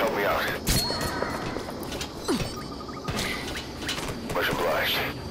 Help me out. Much obliged.